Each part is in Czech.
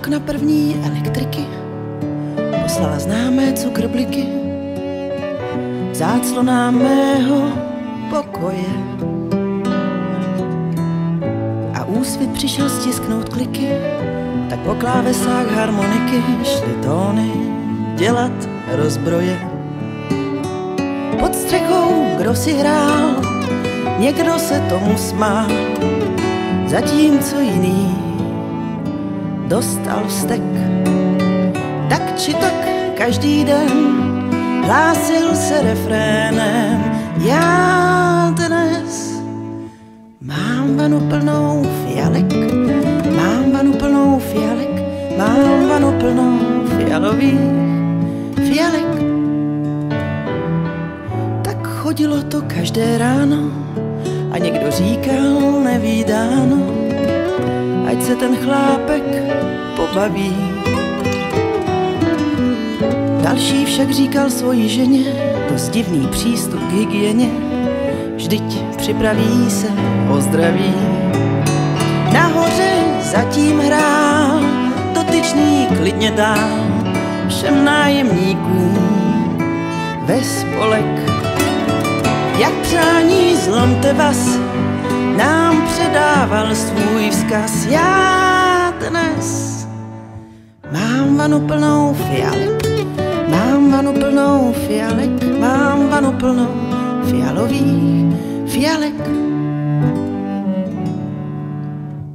okna první elektriky, poslala známé cukrbliky, záclona mého pokoje. A úsvit přišel stisknout kliky, tak po klávesách harmoniky šly tóny dělat rozbroje. Pod střechou, kdo si hrál, někdo se tomu smál, zatímco jiný dostal vztek. Tak či tak každý den hlásil se refrénem. Já dnes mám vanu plnou fialek, mám vanu plnou fialek, mám vanu plnou fialových fialek. Tak chodilo to každé ráno a někdo říkal nevídáno, ať se ten chlápek pobaví. Další však říkal svoji ženě, dost divný přístup k hygieně, vždyť připraví se o zdraví. Nahoře zatím hrál, dotyčný klidně dál všem nájemníkům ve spolek. Jak přání zlomte vás, nám předával svůj vzkaz. Já dnes mám vanu plnou fialek, mám vanu plnou fialek, mám vanu plnou fialových fialek.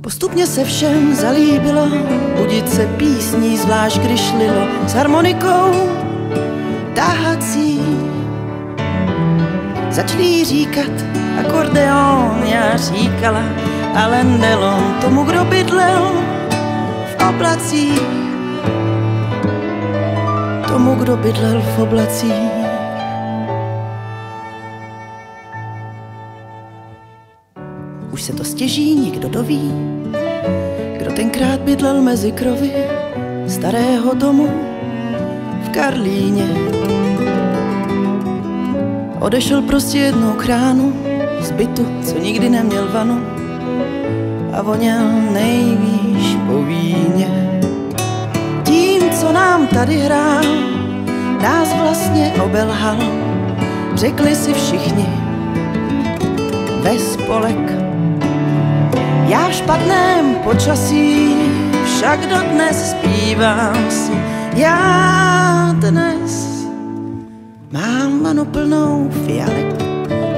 Postupně se všem zalíbilo budit se písní, zvlášť když lilo s harmonikou tahací. Začali říkat akordeon, já říkala, ale nelom tomu, kdo bydlel v oblacích. Tomu, kdo bydlel v oblacích. Už se to stěží, nikdo doví, kdo tenkrát bydlel mezi krovy starého domu v Karlíně. Odešel prostě jednou k ránu z bytu, co nikdy neměl vanu a voněl nejvýš po víně. Tím, co nám tady hrál, nás vlastně obelhal, řekli si všichni ve spolek. Já v špatném počasí však dodnes zpívám si, já dnes Mám vanu plnou fialek,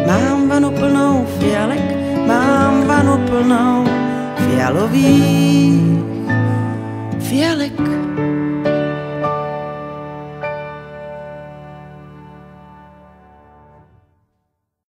mám vanu plnou fialek, mám vanu plnou fialových fialek.